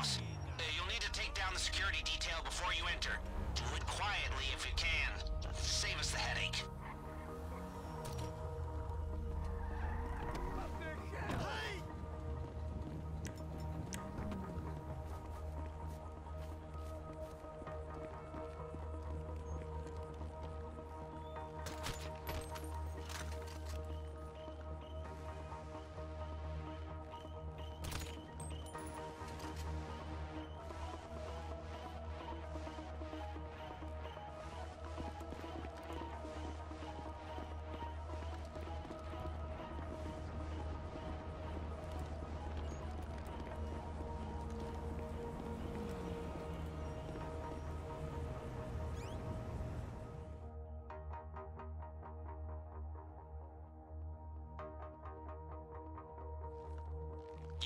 house. You'll need to take down the security detail before you enter. Do it quietly if you can. Save us the headache.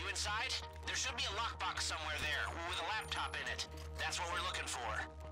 You inside? There should be a lockbox somewhere there, with a laptop in it. That's what we're looking for.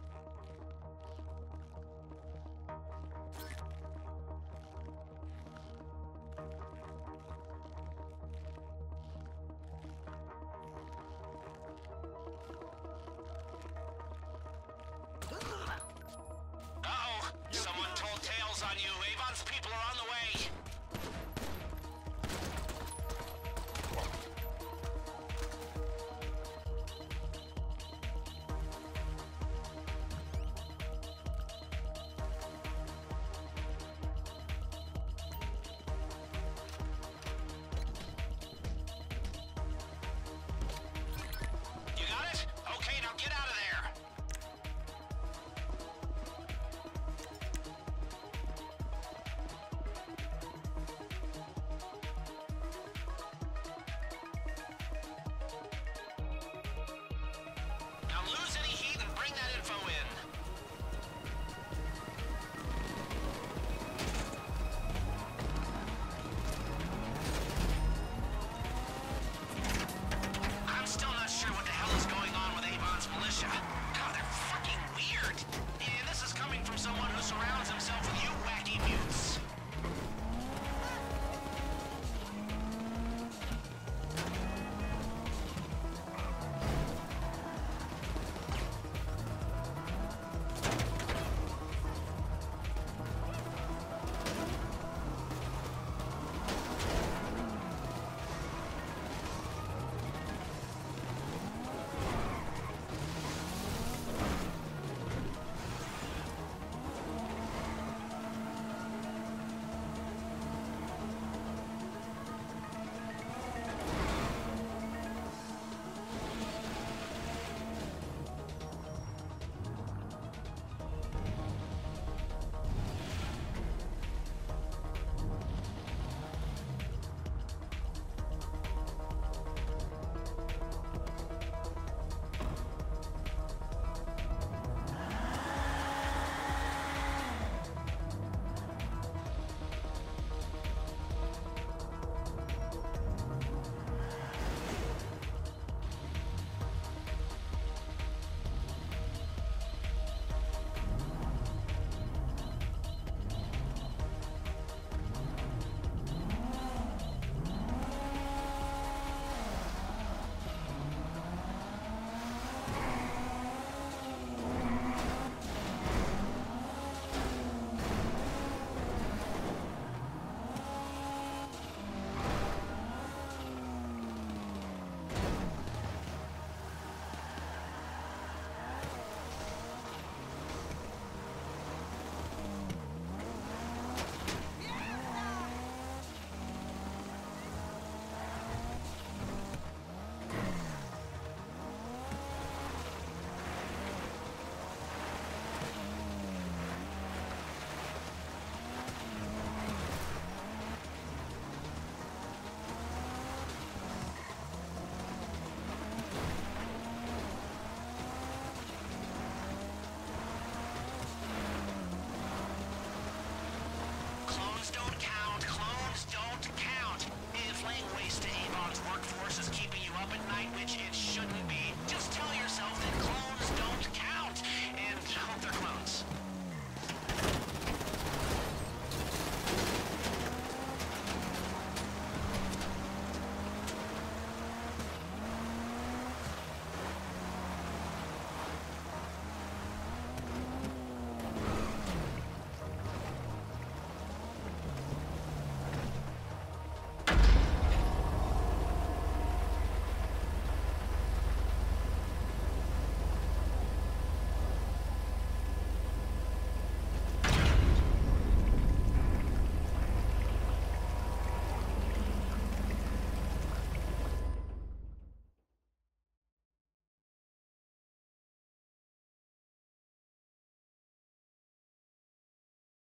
Count. Clones don't count. If laying waste to Avon's workforce is keeping you up at night, which